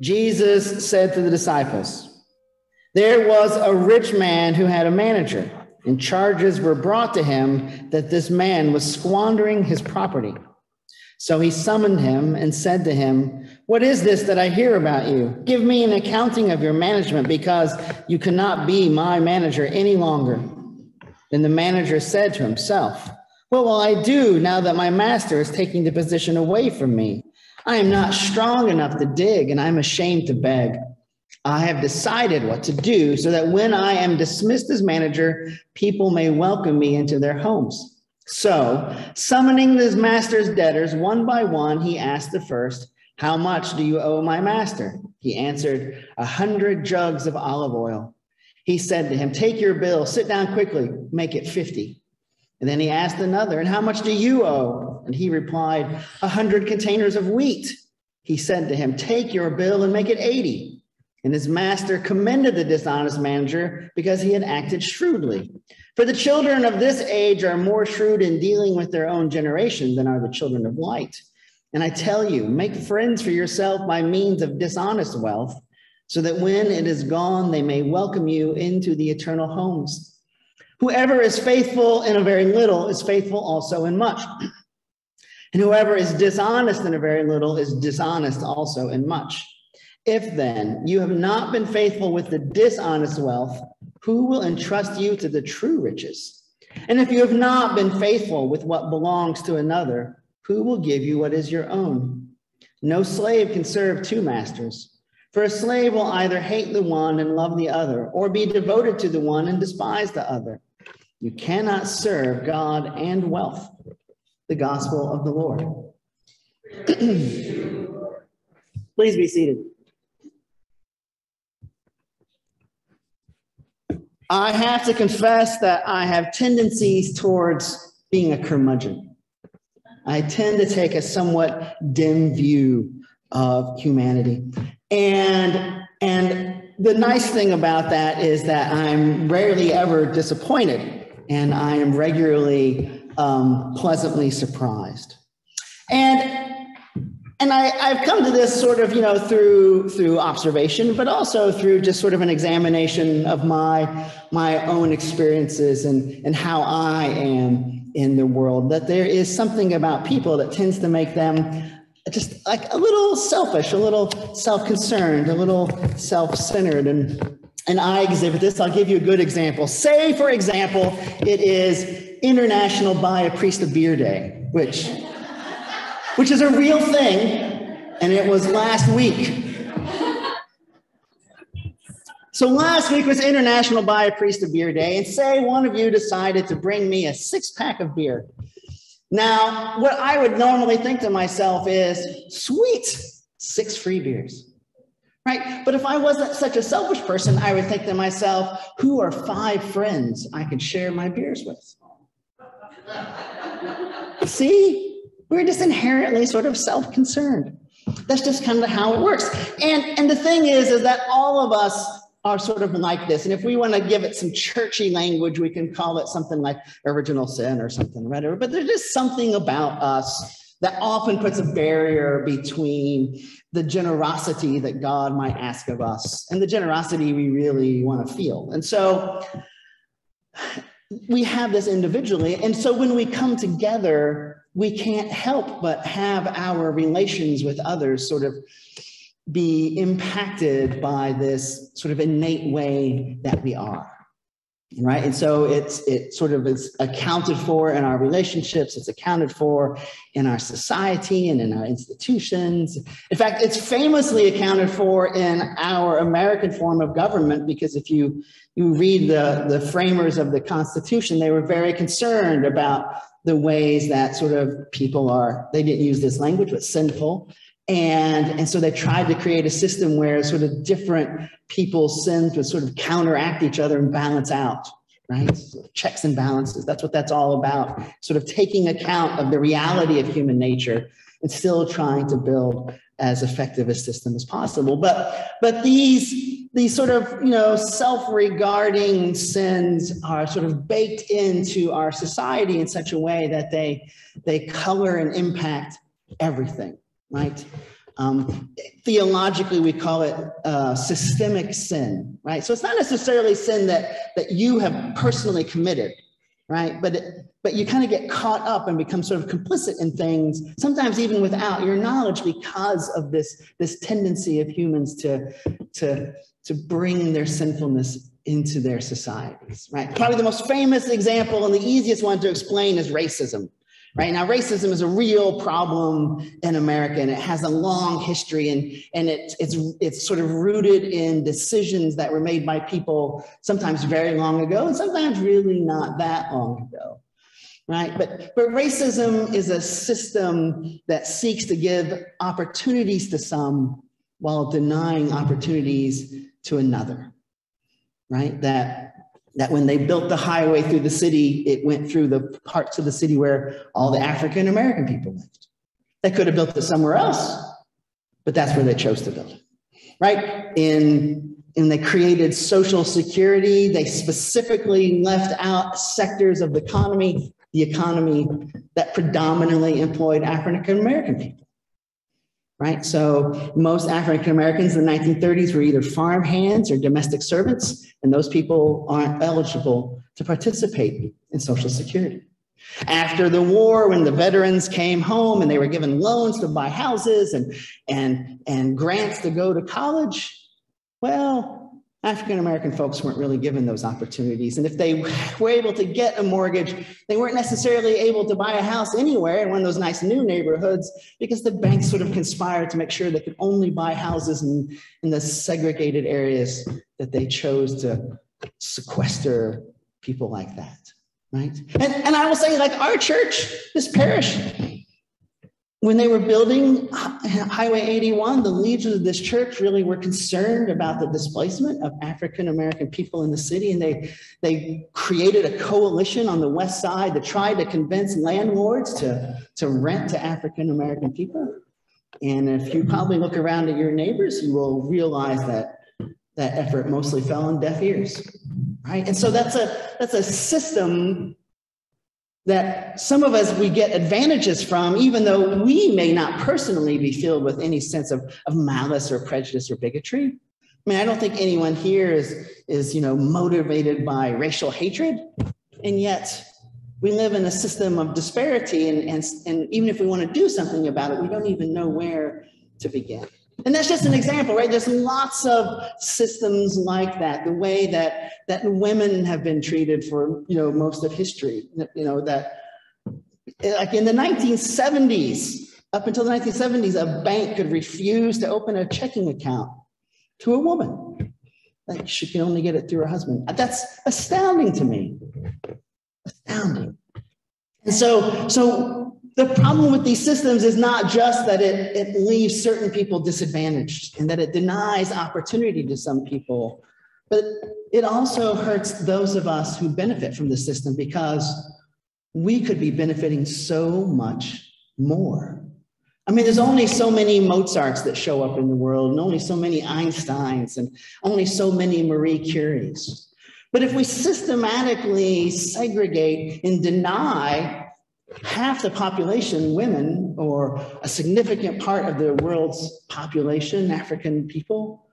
Jesus said to the disciples, There was a rich man who had a manager, and charges were brought to him that this man was squandering his property. So he summoned him and said to him, What is this that I hear about you? Give me an accounting of your management, because you cannot be my manager any longer. Then the manager said to himself, What will I do now that my master is taking the position away from me? I am not strong enough to dig, and I'm ashamed to beg. I have decided what to do so that when I am dismissed as manager, people may welcome me into their homes. So, summoning his master's debtors one by one, he asked the first, How much do you owe my master? He answered, A hundred jugs of olive oil. He said to him, Take your bill, sit down quickly, make it 50. And then he asked another, And how much do you owe? And he replied, A hundred containers of wheat. He said to him, Take your bill and make it 80. And his master commended the dishonest manager because he had acted shrewdly. For the children of this age are more shrewd in dealing with their own generation than are the children of light. And I tell you, make friends for yourself by means of dishonest wealth, so that when it is gone, they may welcome you into the eternal homes. Whoever is faithful in a very little is faithful also in much. And whoever is dishonest in a very little is dishonest also in much. If then you have not been faithful with the dishonest wealth, who will entrust you to the true riches? And if you have not been faithful with what belongs to another, who will give you what is your own? No slave can serve two masters, for a slave will either hate the one and love the other, or be devoted to the one and despise the other. You cannot serve God and wealth. The gospel of the Lord. Please be seated. I have to confess that I have tendencies towards being a curmudgeon. I tend to take a somewhat dim view of humanity. And, and the nice thing about that is that I'm rarely ever disappointed and I am regularly um, pleasantly surprised. And and I, have come to this sort of, you know, through through observation, but also through just sort of an examination of my my own experiences and and how I am in the world. That there is something about people that tends to make them just like a little selfish, a little self-concerned, a little self-centered, and and I exhibit this. I'll give you a good example. Say, for example, it is International Buy a Priest a Beer Day, which which is a real thing, and it was last week. So last week was International Buy a Priest a Beer Day, and say one of you decided to bring me a six pack of beer. Now, what I would normally think to myself is, sweet, six free beers, right? But if I wasn't such a selfish person, I would think to myself, who are five friends I could share my beers with? See, we're just inherently sort of self-concerned. That's just kind of how it works. And, and the thing is, is that all of us are sort of like this. And if we want to give it some churchy language, we can call it something like original sin or something, whatever. But there's just something about us that often puts a barrier between the generosity that God might ask of us and the generosity we really want to feel. And so we have this individually. And so when we come together, we can't help but have our relations with others sort of be impacted by this sort of innate way that we are right and so it's it sort of is accounted for in our relationships it's accounted for in our society and in our institutions in fact it's famously accounted for in our american form of government because if you you read the the framers of the constitution they were very concerned about the ways that sort of people are, they didn't use this language, but sinful. And, and so they tried to create a system where sort of different people's sins would sort of counteract each other and balance out, right? So checks and balances. That's what that's all about. Sort of taking account of the reality of human nature and still trying to build as effective a system as possible. But but these these sort of you know self-regarding sins are sort of baked into our society in such a way that they they color and impact everything, right? Um, theologically, we call it uh, systemic sin, right? So it's not necessarily sin that, that you have personally committed, right? But, it, but you kind of get caught up and become sort of complicit in things, sometimes even without your knowledge because of this, this tendency of humans to, to, to bring their sinfulness into their societies, right? Probably the most famous example and the easiest one to explain is racism right? Now racism is a real problem in america and it has a long history and, and it, it's, it's sort of rooted in decisions that were made by people sometimes very long ago and sometimes really not that long ago right? But but racism is a system that seeks to give opportunities to some while denying opportunities to another right? That that when they built the highway through the city, it went through the parts of the city where all the African American people lived. They could have built it somewhere else, but that's where they chose to build it. Right? In and they created social security. They specifically left out sectors of the economy, the economy that predominantly employed African American people right? So most African Americans in the 1930s were either farm hands or domestic servants, and those people aren't eligible to participate in Social Security. After the war, when the veterans came home and they were given loans to buy houses and, and, and grants to go to college, well, African American folks weren't really given those opportunities. And if they were able to get a mortgage, they weren't necessarily able to buy a house anywhere in one of those nice new neighborhoods because the banks sort of conspired to make sure they could only buy houses in, in the segregated areas that they chose to sequester people like that. Right. And, and I will say, like our church, this parish, when they were building Highway 81, the leaders of this church really were concerned about the displacement of African American people in the city, and they they created a coalition on the west side that tried to convince landlords to to rent to African American people. And if you probably look around at your neighbors, you will realize that that effort mostly fell on deaf ears, right? And so that's a that's a system that some of us we get advantages from, even though we may not personally be filled with any sense of, of malice or prejudice or bigotry. I mean, I don't think anyone here is, is you know, motivated by racial hatred. And yet we live in a system of disparity. And, and, and even if we want to do something about it, we don't even know where to begin. And that's just an example, right? There's lots of systems like that. The way that that women have been treated for you know most of history. You know that like in the 1970s, up until the 1970s, a bank could refuse to open a checking account to a woman. Like she can only get it through her husband. That's astounding to me. Astounding. And so, so the problem with these systems is not just that it, it leaves certain people disadvantaged and that it denies opportunity to some people, but it also hurts those of us who benefit from the system because we could be benefiting so much more. I mean, there's only so many Mozarts that show up in the world, and only so many Einsteins, and only so many Marie Curies. But if we systematically segregate and deny half the population, women, or a significant part of the world's population, African people,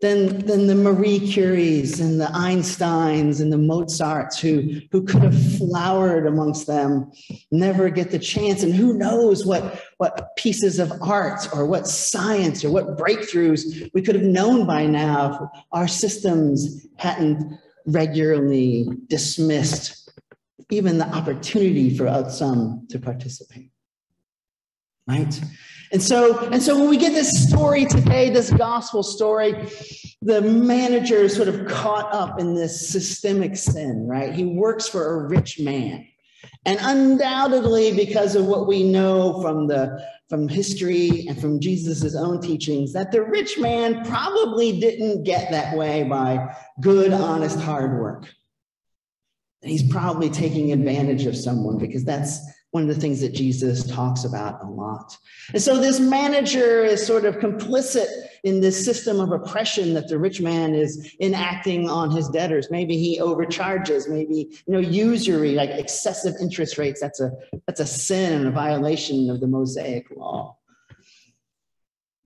then, then the Marie Curies and the Einsteins and the Mozarts who, who could have flowered amongst them never get the chance. And who knows what, what pieces of art or what science or what breakthroughs we could have known by now if our systems hadn't regularly dismissed even the opportunity for some to participate. Right? And so, and so when we get this story today, this gospel story, the manager is sort of caught up in this systemic sin, right? He works for a rich man. And undoubtedly, because of what we know from the from history and from Jesus' own teachings, that the rich man probably didn't get that way by good, honest, hard work he's probably taking advantage of someone because that's one of the things that Jesus talks about a lot. And so this manager is sort of complicit in this system of oppression that the rich man is enacting on his debtors. Maybe he overcharges, maybe you know usury, like excessive interest rates. That's a that's a sin and a violation of the Mosaic law.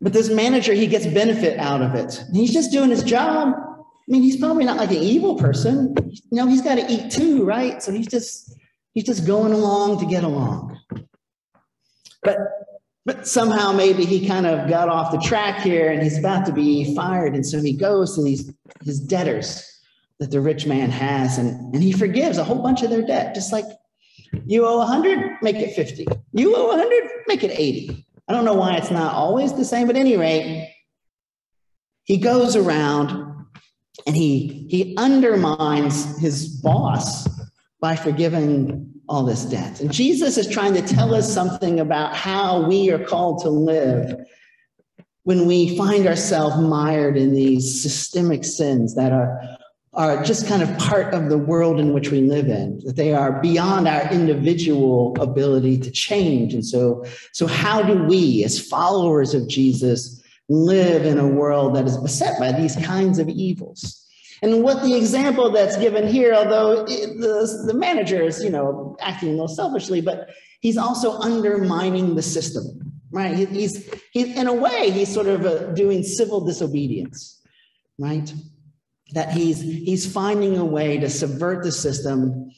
But this manager, he gets benefit out of it. He's just doing his job. I mean, he's probably not like an evil person. You know, he's got to eat too, right? So he's just he's just going along to get along. But but somehow maybe he kind of got off the track here and he's about to be fired. And so he goes to these his debtors that the rich man has and, and he forgives a whole bunch of their debt, just like you owe 100, make it 50. You owe 100, make it 80. I don't know why it's not always the same, but at any rate, he goes around and he he undermines his boss by forgiving all this debt. And Jesus is trying to tell us something about how we are called to live when we find ourselves mired in these systemic sins that are, are just kind of part of the world in which we live in, that they are beyond our individual ability to change. And so, so how do we, as followers of Jesus, live in a world that is beset by these kinds of evils? And what the example that's given here, although the, the manager is, you know, acting a little selfishly, but he's also undermining the system, right? He's, he's in a way, he's sort of uh, doing civil disobedience, right? That he's, he's finding a way to subvert the system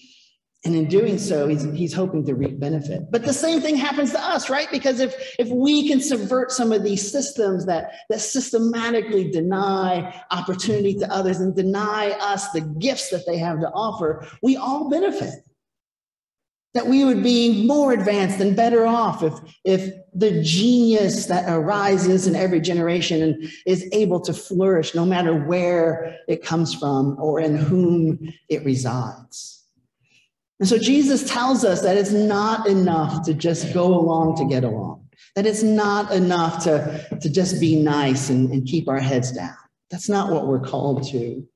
and in doing so, he's, he's hoping to reap benefit. But the same thing happens to us, right? Because if, if we can subvert some of these systems that, that systematically deny opportunity to others and deny us the gifts that they have to offer, we all benefit. That we would be more advanced and better off if, if the genius that arises in every generation and is able to flourish no matter where it comes from or in whom it resides. And so Jesus tells us that it's not enough to just go along to get along, that it's not enough to, to just be nice and, and keep our heads down. That's not what we're called to.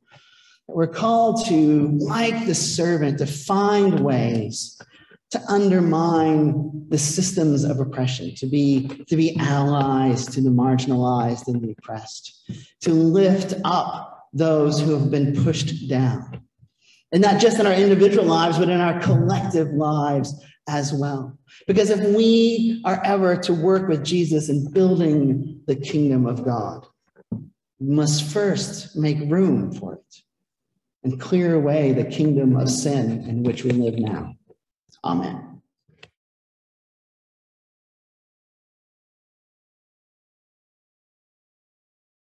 We're called to, like the servant, to find ways to undermine the systems of oppression, to be, to be allies to the marginalized and the oppressed, to lift up those who have been pushed down and not just in our individual lives, but in our collective lives as well. Because if we are ever to work with Jesus in building the kingdom of God, we must first make room for it and clear away the kingdom of sin in which we live now. Amen.